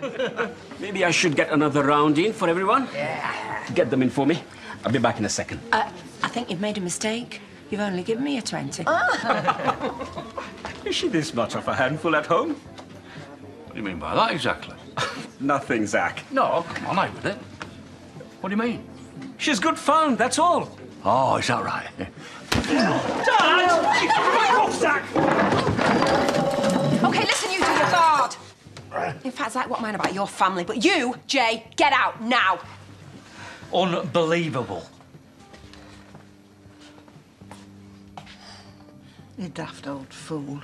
Maybe I should get another round in for everyone? Yeah. Get them in for me. I'll be back in a second. Uh, I think you've made a mistake. You've only given me a 20. Is she this much of a handful at home? What do you mean by that exactly? Nothing, Zak. No, come on out with it. What do you mean? She's good fun, that's all. Oh, is that right? In fact, Zak, what mind about your family? But you, Jai, get out now. Unbelievable. You daft old fool.